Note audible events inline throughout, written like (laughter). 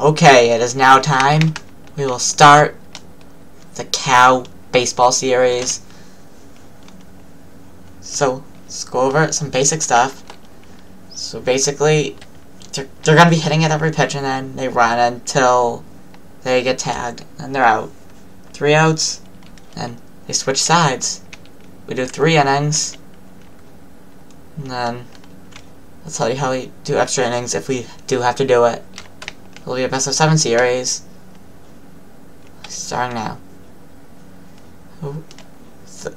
Okay, it is now time. We will start the cow baseball series. So, let's go over some basic stuff. So basically, they're, they're going to be hitting at every pitch and then they run until they get tagged and they're out. Three outs, and they switch sides. We do three innings, and then I'll tell you how we do extra innings if we do have to do it. It'll be a best of seven series. Starting now. Oh, the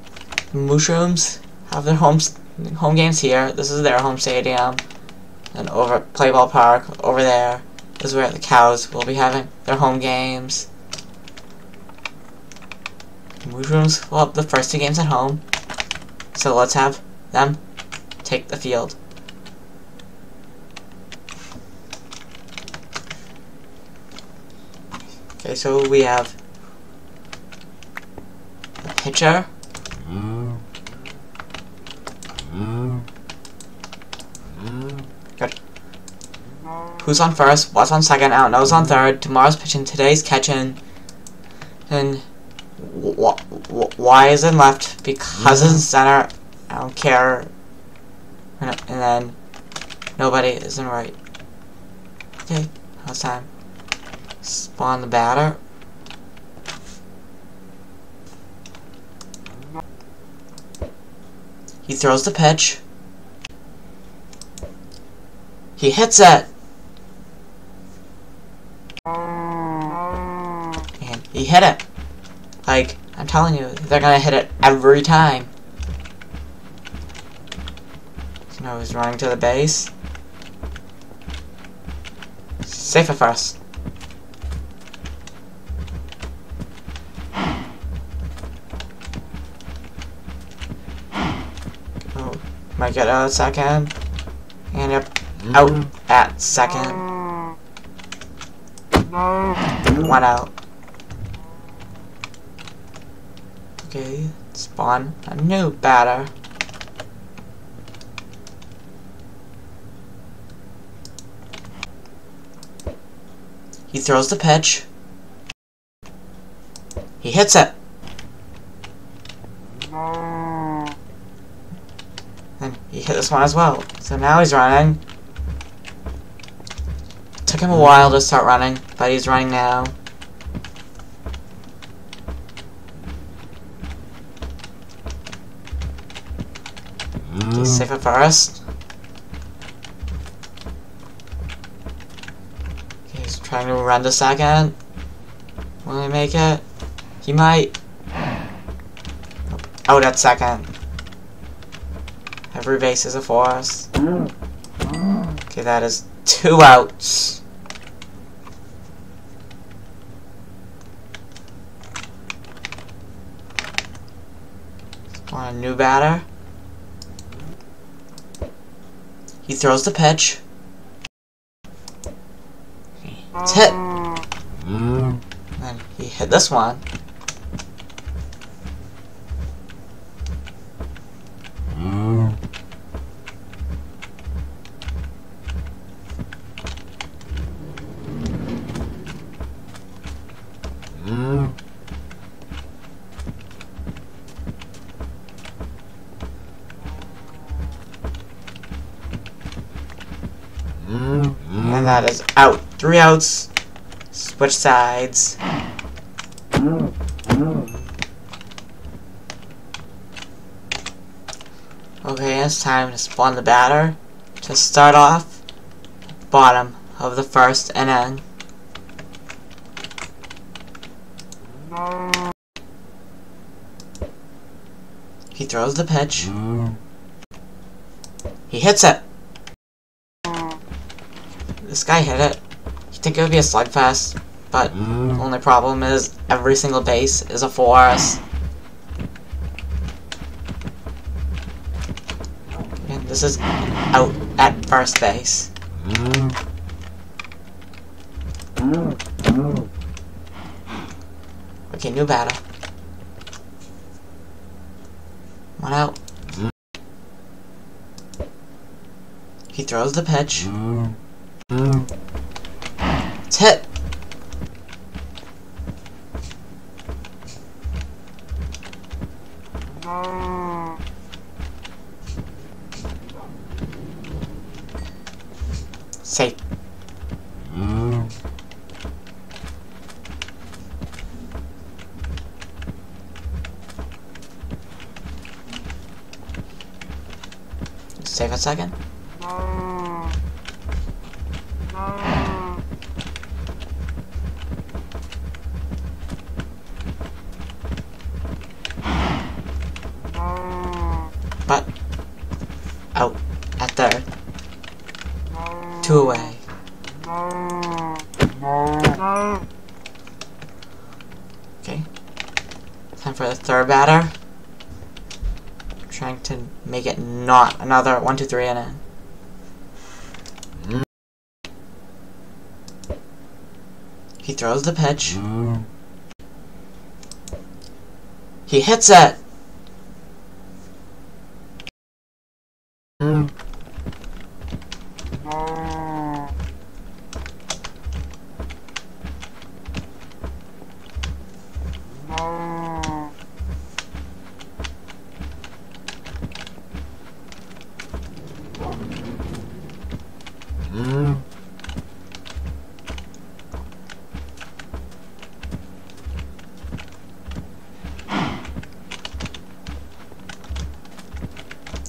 Mushrooms have their home home games here. This is their home stadium. And over at Playball Park, over there, is where the cows will be having their home games. Mushrooms will have the first two games at home. So let's have them take the field. Okay, so we have the pitcher. Good. Who's on first? What's on second? I don't know. Who's on third? Tomorrow's pitching. Today's catching. And wh wh why is in left? Because in center. I don't care. And then nobody is in right. Okay, how's time? Spawn the batter. He throws the pitch. He hits it. And he hit it. Like, I'm telling you, they're gonna hit it every time. So now he's running to the base. Safe at first. Might get out second. And yep, mm-hmm. out at second. Mm-hmm. One out. Okay, spawn a new batter. He throws the pitch. He hits it. And he hit this one as well. So now he's running. Took him a while to start running, but he's running now. He's mm. safe at first. Okay, he's trying to run the second. Will he make it? He might. Out oh, at second. Every base is a force. Mm. Okay, that is two outs. Want a new batter? He throws the pitch. It's hit. And he hit this one. And that is out. Three outs. Switch sides. Okay, it's time to spawn the batter. To start off, bottom of the first inning. He throws the pitch. Mm. He hits it. This guy hit it. You think it would be a slugfest, but the only problem is every single base is a force. And this is out at first base. Mm. Okay, new battle. One out. Mm. He throws the pitch. Um, tip. Safe. Save a second. Time for the third batter. Trying to make it not another one, two, three inning. He throws the pitch. Mm. He hits it.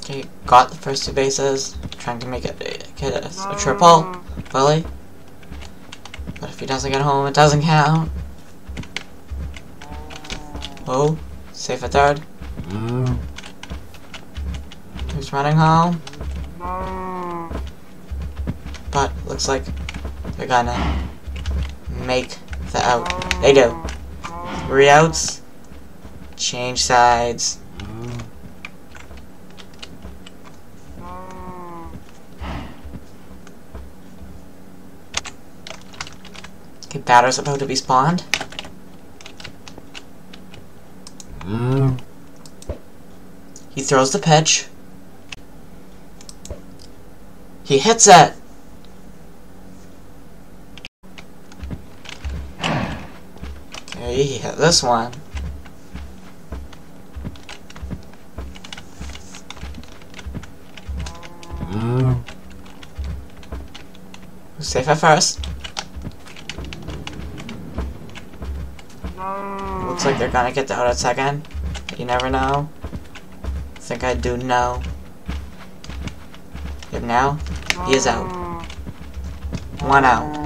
Okay, got the first two bases. Trying to make it get a, a triple. Oh. Willie. But if he doesn't get home, it doesn't count. Oh, safe at third. Mm. Who's running home? But looks like they're gonna make the out. They do. Three outs. Change sides. Okay, batter's about to be spawned. Mm. He throws the pitch. He hits it. Okay, he hit this one. Mm. Safe at first. Looks like they're gonna get the out at second. You never know. I think I do know. Yep, now he is out. One out.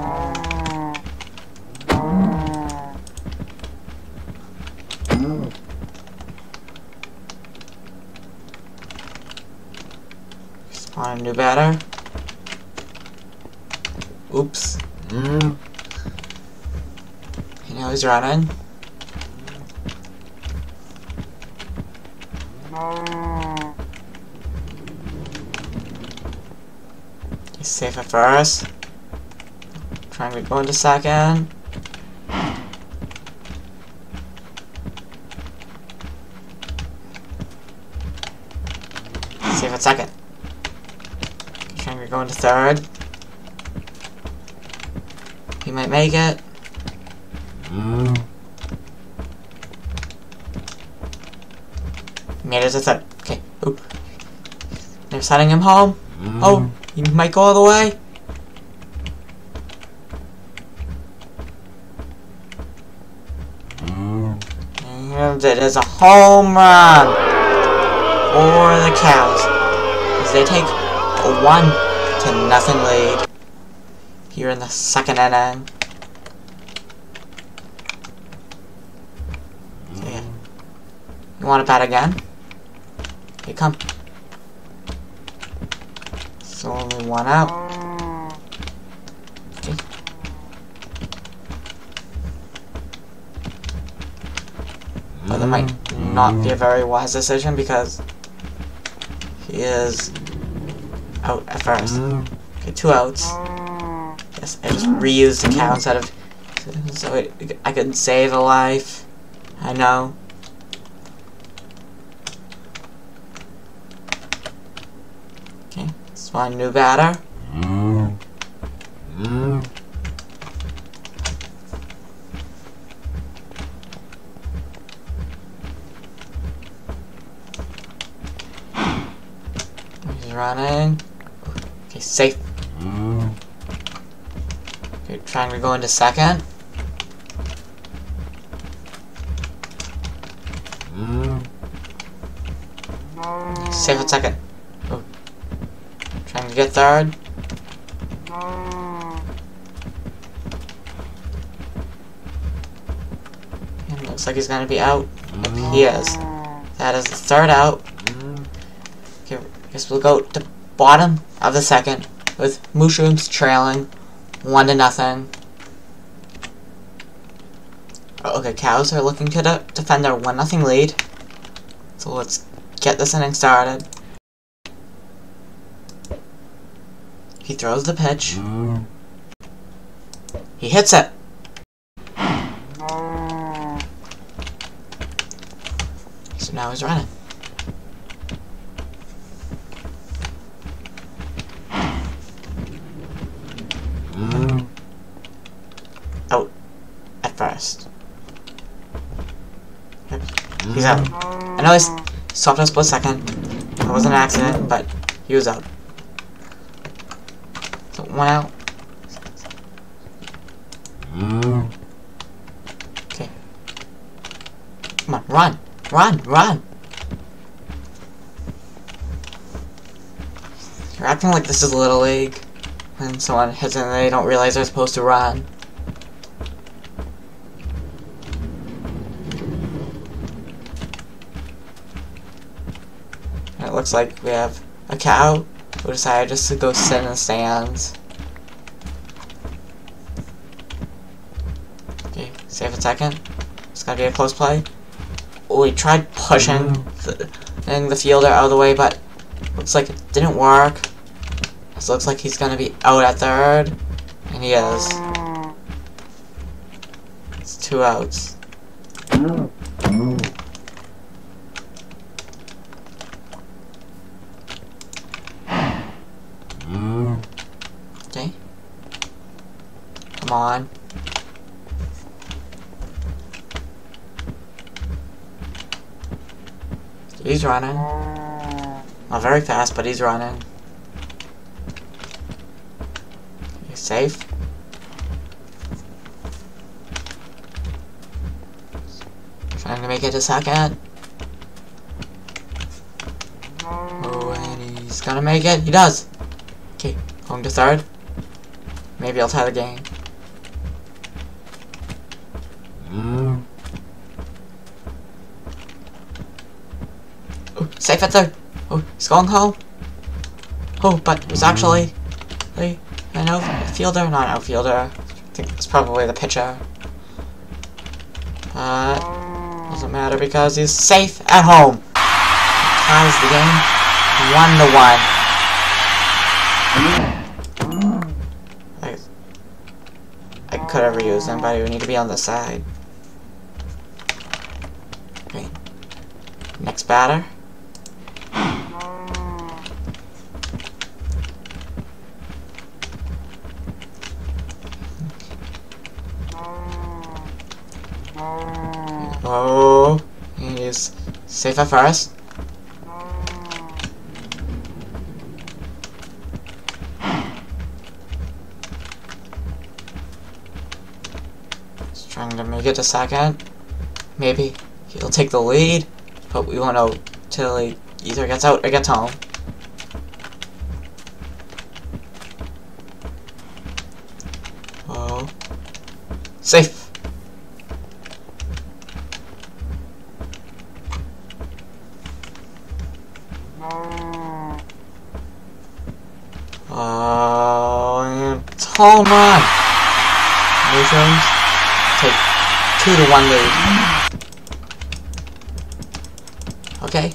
Spawn a new batter. Oops. Mm. You know he's running. He's safe at first. Trying to go into second. Save at second. Trying to go into third. He might make it. Mm. Made it to third. Okay. Oop. They're sending him home. Mm. Oh, he might go all the way. Mm. And it is a home run for the Cows as they take a one to nothing lead here in the second inning. So, yeah. Mm. You want to bat again? Here, come. So only one out. Okay. But that might mm. not be a very wise decision because he is out at first. Mm. Okay, two outs. Yes, I just reused the cow instead of so it, I could save a life. I know. Spawn new batter. He's running. Okay, safe. Okay, trying to go into second. Safe at second. Get third. And looks like he's gonna be out. Yep, he is. That is the third out. Okay, I guess we'll go to bottom of the second with Mushrooms trailing one to nothing. Oh, okay, Cows are looking to de defend their one nothing lead. So let's get this inning started. He throws the pitch. Mm. He hits it. So now he's running. Mm. Out at first. He's mm. out. I know he's stopped a split second. It wasn't an accident, but he was out. One out. Mm. Okay. Come on, run! Run! Run! You're acting like this is a Little League. When someone hits and they don't realize they're supposed to run. And it looks like we have a cow who decided just to go sit in the stands. Okay, save a second. It's gonna be a close play. Oh, he tried pushing mm. the, the fielder out of the way, but looks like it didn't work. This looks like he's gonna be out at third. And he is. It's two outs. Mm. Okay. Come on. He's running. Not very fast, but he's running. He's safe. Trying to make it a second. Oh, and he's gonna make it. He does. Okay, going to third. Maybe I'll tie the game. Safe at third. Oh, going. Oh, but was actually an outfielder, not an outfielder. I think it's probably the pitcher. But doesn't matter because he's safe at home. Ties the game one to one. I, I could have reused him, but need to be on the side. Okay. Next batter. Oh, he's safe at first. He's trying to make it to second. Maybe he'll take the lead, but we won't know till he either gets out or gets home. Oh, safe. Oh, it's home run! Mushrooms take two to one lead. Okay.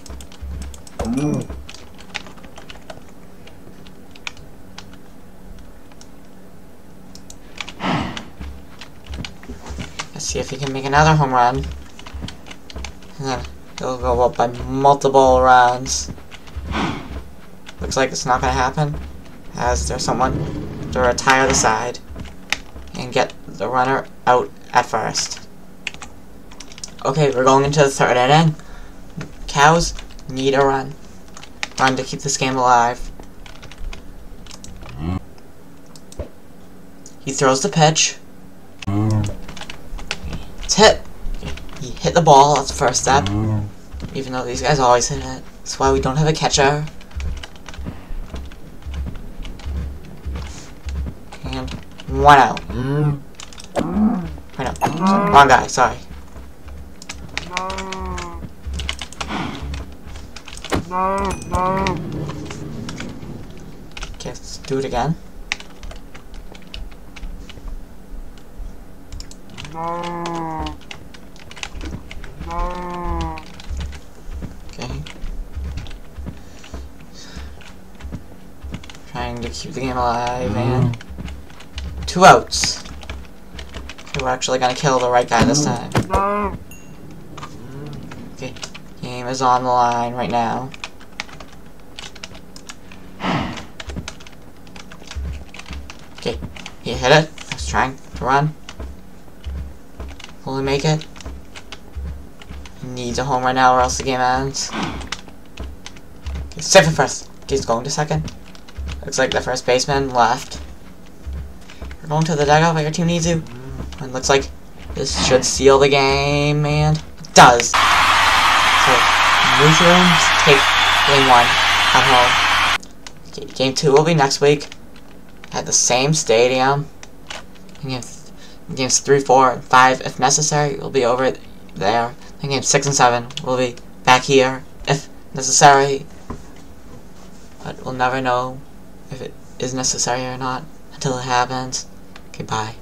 Let's see if he can make another home run. And then he'll go up by multiple runs. (sighs) Looks like it's not gonna happen, as there's someone to retire the side and get the runner out at first. Okay, we're going into the third inning. Cows need a run. Run to keep this game alive. He throws the pitch. It's hit. He hit the ball, that's the first step. Even though these guys always hit it. That's why we don't have a catcher. And one out. Mm. Right up. So, wrong guy, sorry. Okay, let's do it again. Keep the game alive and two outs. Okay, we're actually gonna kill the right guy this time. Okay, game is on the line right now. Okay, he hit it. I was trying to run. Will he make it? He needs a home right now or else the game ends. Okay, safe at first. Okay, he's going to second. Looks like the first baseman left. We're going to the dugout, but your team needs. And looks like this should seal the game, and it does. So, Mushrooms take game one at home. Game two will be next week at the same stadium. And game games three, four, and five, if necessary, will be over there. And games six and seven will be back here, if necessary. But we'll never know if it is necessary or not until it happens. Goodbye.